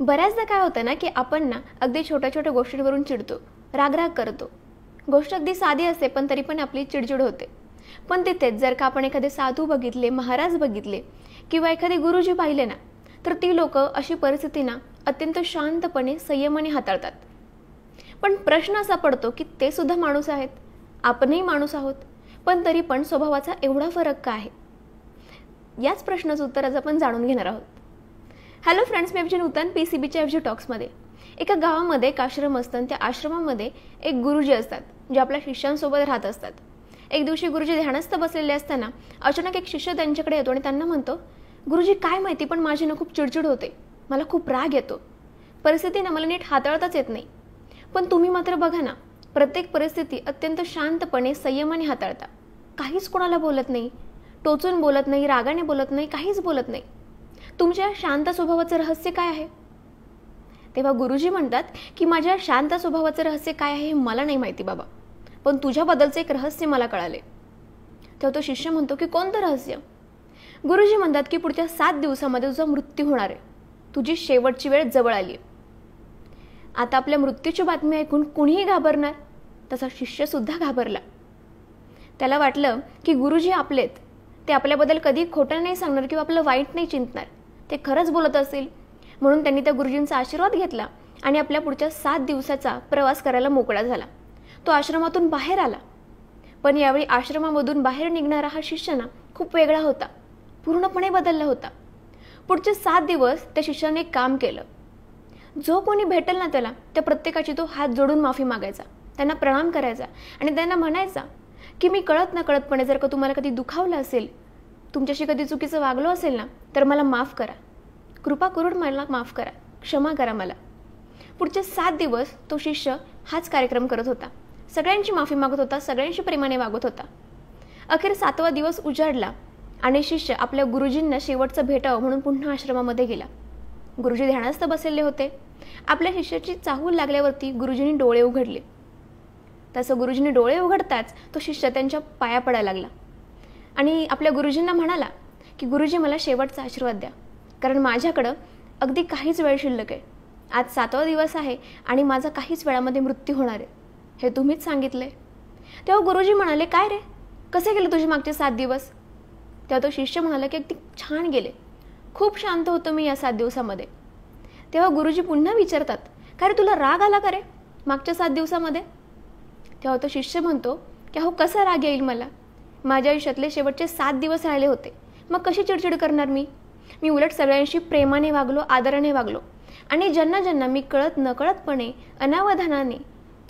बऱ्याचदा काय होतं ना की आपण ना अगदी छोट्या छोट्या गोष्टींवरून चिडतो रागराग करतो. गोष्ट अगदी साधी असते पण तरी पण आपली चिडचिड होते. पण तिथेच जर का आपण एखादे साधू बघितले महाराज बघितले किंवा एखादे गुरुजी पाहिले ना तर ती लोक अशी परिस्थिती ना अत्यंत शांतपणे संयमाने हाताळतात. पण प्रश्न असा पडतो की ते सुद्धा माणूस आहेत. आपणही माणूस आहोत पण तरी पण स्वभावाचा एवढा फरक का आहे? याच प्रश्नाचं उत्तर आज आपण जाणून घेणार आहोत. हॅलो फ्रेंड्स मी अभिजन नूतन पी सी बीच्या एफजी टॉक्समध्ये एका गावामध्ये एक आश्रम असतं आणि त्या आश्रमामध्ये एक गुरुजी असतात जे आपल्या शिष्यांसोबत राहत असतात. एक दिवशी गुरुजी ध्यानस्थ बसलेले असताना अचानक एक शिष्य त्यांच्याकडे येतो आणि त्यांना म्हणतो गुरुजी काय माहिती पण माझी ना खूप चिडचिड होते. मला खूप राग येतो. परिस्थिती ना मला नीट हाताळताच येत नाही. पण तुम्ही मात्र बघा ना प्रत्येक परिस्थिती अत्यंत शांतपणे संयमाने हाताळता. काहीच कोणाला बोलत नाही. टोचून बोलत नाही रागाने बोलत नाही काहीच बोलत नाही. तुमच्या शांत स्वभावाचं रहस्य काय आहे? तेव्हा गुरुजी म्हणतात की माझ्या शांत स्वभावाचं रहस्य काय आहे हे मला नाही माहिती बाबा. पण तुझ्याबद्दलचं एक रहस्य मला कळाले तेव्हा तो शिष्य म्हणतो की कोणतं रहस्य? गुरुजी म्हणतात की पुढच्या सात दिवसामध्ये तुझा मृत्यू होणार आहे. तुझी शेवटची वेळ जवळ आली आहे. आता आपल्या मृत्यूची बातमी ऐकून कुणीही घाबरणार तसा शिष्यसुद्धा घाबरला. त्याला वाटलं की गुरुजी आपलेत. ते आपल्याबद्दल कधी खोटं नाही सांगणार किंवा आपलं वाईट नाही चिंतणार. ते खरंच बोलत असेल म्हणून त्यांनी त्या गुरुजींचा आशीर्वाद घेतला आणि आपल्या पुढच्या सात दिवसाचा प्रवास करायला मोकळा झाला. तो आश्रमातून बाहेर आला. पण यावेळी आश्रमामधून बाहेर निघणारा हा शिष्य ना खूप वेगळा होता. पूर्णपणे बदलला होता. पुढचे सात दिवस त्या शिष्याने काम केलं. जो कोणी भेटेल ना त्याला त्या प्रत्येकाची तो हात जोडून माफी मागायचा. त्यांना प्रणाम करायचा आणि त्यांना म्हणायचा की मी कळत ना कळतपणे जर का तुम्हाला कधी दुखावलं असेल तुमच्याशी कधी चुकीचं वागलो असेल ना तर मला माफ करा. कृपा करून मला माफ करा. क्षमा करा मला. पुढचे सात दिवस तो शिष्य हाच कार्यक्रम करत होता. सगळ्यांची माफी मागत होता सगळ्यांशी प्रेमाने वागत होता. अखेर सातवा दिवस उजाडला आणि शिष्य आपल्या गुरुजींना शेवटचं भेटावं म्हणून पुन्हा आश्रमामध्ये गेला. गुरुजी ध्यानास्थ बसलेले होते. आपल्या शिष्याची चाहूल लागल्यावरती गुरुजींनी डोळे उघडले. तसं गुरुजींनी डोळे उघडताच तो शिष्य त्यांच्या पाया पडायला लागला. आणि आपल्या गुरुजींना म्हणाला की गुरुजी मला शेवटचा आशीर्वाद द्या. कारण माझ्याकडं अगदी काहीच वेळ शिल्लक आहे. आज सातवा दिवस आहे आणि माझा काहीच वेळामध्ये मृत्यू होणार आहे. हे तुम्हीच सांगितले तेव्हा गुरुजी म्हणाले काय रे? कसे गेले तुझे मागचे सात दिवस? तेव्हा तो शिष्य म्हणाला की अगदी छान गेले. खूप शांत होतो मी या सात दिवसामध्ये. तेव्हा गुरुजी पुन्हा विचारतात का रे तुला राग आला का रे मागच्या सात दिवसामध्ये? तेव्हा तो शिष्य म्हणतो की अहो कसा राग येईल मला? माझ्या आयुष्यातले शेवटचे सात दिवस राहिले होते. मग कशी चिडचिड करणार मी? मी उलट सगळ्यांशी प्रेमाने वागलो आदराने वागलो. आणि ज्यांना ज्यांना मी कळत नकळतपणे अनावधानाने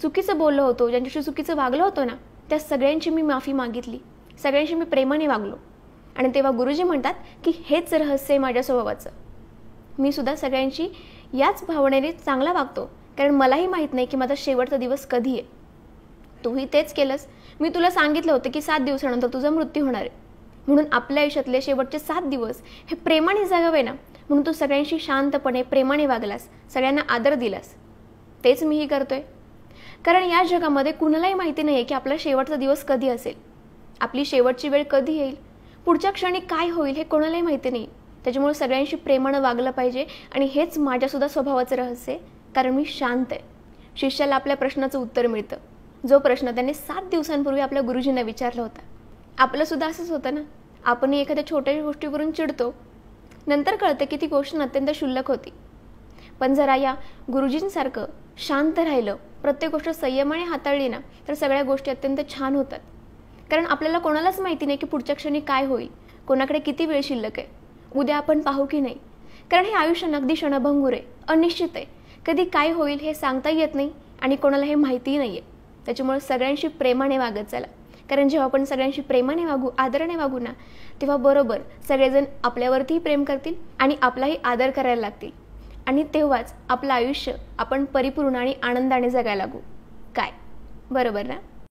चुकीचं बोललो होतो ज्यांच्याशी चुकीचं वागलो होतो ना त्या सगळ्यांची मी माफी मागितली. सगळ्यांशी मी प्रेमाने वागलो. आणि तेव्हा गुरुजी म्हणतात की हेच रहस्य आहे माझ्या स्वभावाचं. मी सुद्धा सगळ्यांशी याच भावनेने चांगला वागतो कारण मलाही माहीत नाही की माझा शेवटचा दिवस कधी आहे. तूही तेच केलंस. मी तुला सांगितलं होतं की सात दिवसानंतर तुझा मृत्यू होणार आहे. म्हणून आपल्या आयुष्यातले शेवटचे सात दिवस हे प्रेमाने जगावे ना. म्हणून तू सगळ्यांशी शांतपणे प्रेमाने वागलास. सगळ्यांना आदर दिलास. तेच मीही करतोय. कारण या जगामध्ये कुणालाही माहिती नाही आहे की आपला शेवटचा दिवस कधी असेल. आपली शेवटची वेळ कधी येईल? पुढच्या क्षणी काय होईल हे कोणालाही माहिती नाही. त्याच्यामुळे सगळ्यांशी प्रेमानं वागलं पाहिजे आणि हेच माझ्यासुद्धा स्वभावाचं रहस्य आहे. कारण मी शांत आहे. शिष्याला आपल्या प्रश्नाचं उत्तर मिळतं. जो प्रश्न त्याने सात दिवसांपूर्वी आपल्या गुरुजींना विचारला होता. आपलंसुद्धा असंच होतं ना? आपणही एखाद्या छोट्या गोष्टीवरून चिडतो. नंतर कळतं की ती गोष्ट अत्यंत क्षुल्लक होती. पण जरा या गुरुजींसारखं शांत राहिलं प्रत्येक गोष्ट संयमाने हाताळली ना तर सगळ्या गोष्टी अत्यंत छान होतात. कारण आपल्याला कोणालाच माहिती नाही की पुढच्या क्षणी काय होईल. कोणाकडे किती वेळ शिल्लक आहे? उद्या आपण पाहू की नाही? कारण हे आयुष्य अगदी क्षणभंगूर आहे अनिश्चित आहे. कधी काय होईल हे सांगता येत नाही आणि कोणाला हे माहितीही नाही आहे त्याच्यामुळे सगळ्यांशी प्रेमाने वागत चला. कारण जेव्हा आपण सगळ्यांशी प्रेमाने वागू आदराने वागू ना तेव्हा बरोबर सगळेजण आपल्यावरतीही प्रेम करतील आणि आपलाही आदर करायला लागतील. आणि तेव्हाच आपलं आयुष्य आपण परिपूर्ण आणि आनंदाने जगायला लागू. काय? बरोबर ना?